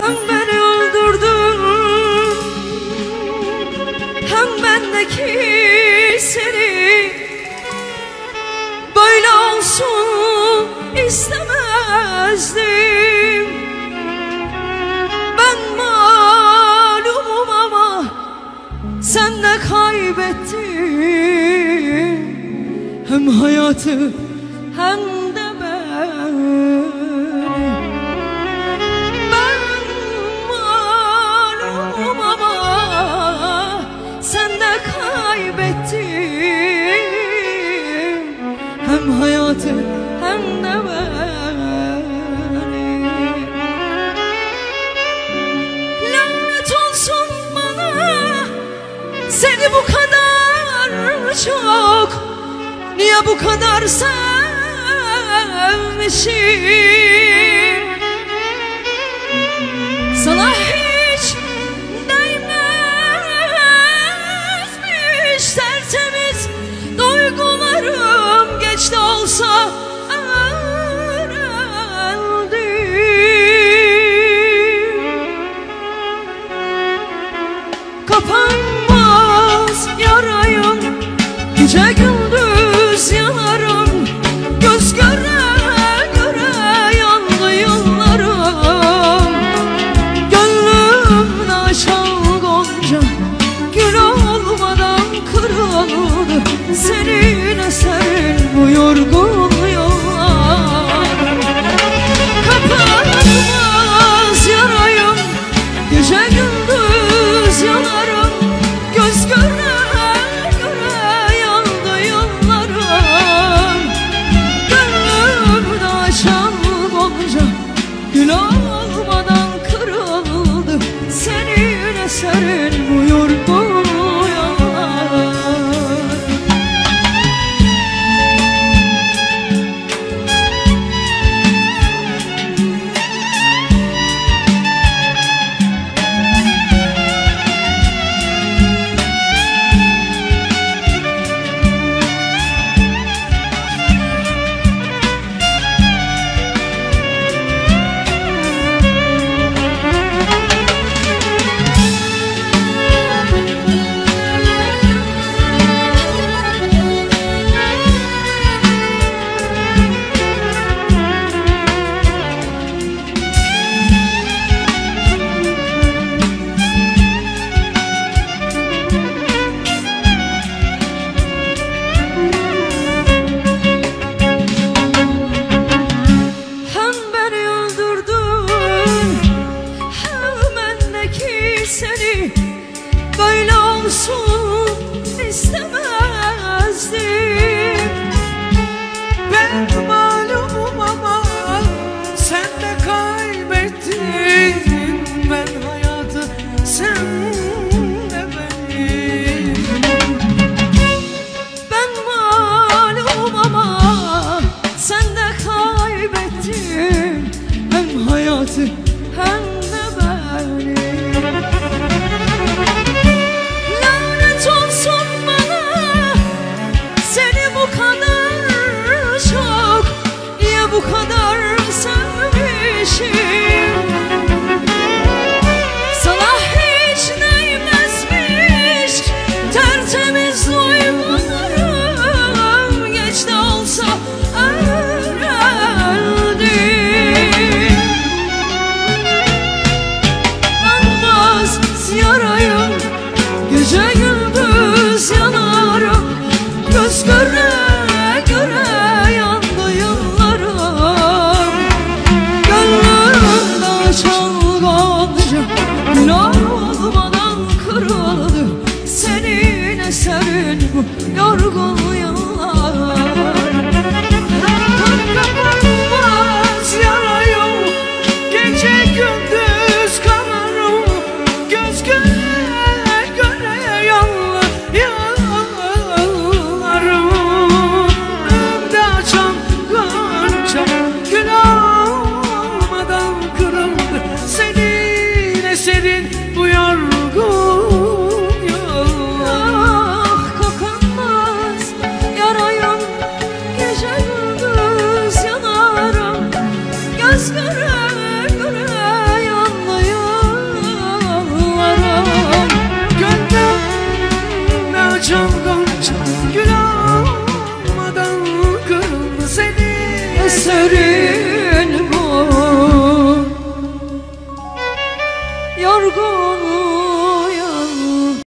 Hem beni öldürdün Hem bendeki seni. Böyle olsun istemezdim. Ben malumum ama Sen de kaybettin. Hem hayatı hem hayatı hem de beni Lanet olsun bana seni bu kadar çok Niye bu kadar sevmişim? Allah bütün bu yorgun yıllar. Kapanmaz yarayım gece gündüz kanarım. Göz göre göre yanlı yıllarım